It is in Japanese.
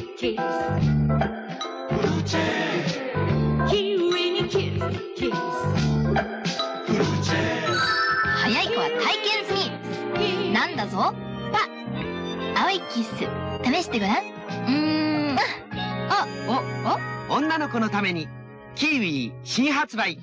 キス早い子は体験済みなんだぞ。パ青いキス。試してごらん。うーん。あおお。女の子のためにキーウィ新発売。